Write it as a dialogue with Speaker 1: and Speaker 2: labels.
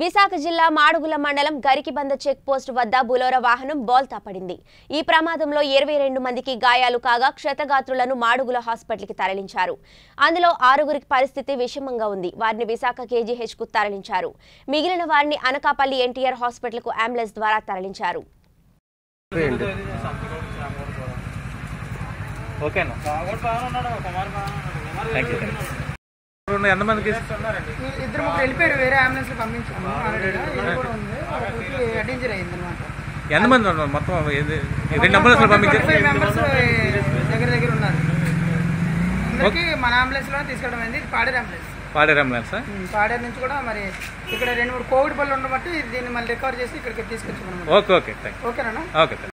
Speaker 1: విశాఖ జిల్లా మాడుగుల మండలం గరికిబంద check post వద్ద బులోరా వాహనం బోల్తా పడింది. ఈ ప్రమాదంలో ఇరవై రెండు మందికి గాయాలు కాగా క్షతగాత్రులను మాడుగుల హాస్పిటల్కి తరలించారు. అందులో ఆరుగురికి పరిస్థితి విషమంగా ఉంది. వారిని విశాఖ కేజీహెచ్కు తరలించారు. మిగిలిన వారిని అనకాపల్లి ఎన్టీఆర్ హాస్పిటల్కు అంబులెన్స్ ద్వారా తరలించారు.
Speaker 2: ఓకేనా? థ్యాంక్ యూ ఎంతమందికి?
Speaker 3: ఇద్దరు ముగ్గురు వెళ్ళిపోయారు వేరే అంబులెన్స్లో పంపించాము ఇంజరీ అయింది అనమాట
Speaker 2: ఎంతమంది ఉన్నారు మొత్తం? రెండు అంబులెన్స్లు పంపించారు
Speaker 3: దగ్గర దగ్గర ఉన్నారు. అందరికి మన అంబులెన్స్లోనే తీసుకెళ్ళడం అయింది. పాడేరు అంబులెన్స్.
Speaker 2: పాడేరు అంబులెన్స్?
Speaker 3: పాడేరు నుంచి కూడా మరి ఇక్కడ రెండు మూడు కోవిడ్ బళ్ళు ఉండబట్టి దీన్ని మళ్ళీ రికవర్ చేసి ఇక్కడికి తీసుకొచ్చాం
Speaker 2: ఓకే ఓకే.
Speaker 3: ఓకేనా
Speaker 2: ఓకే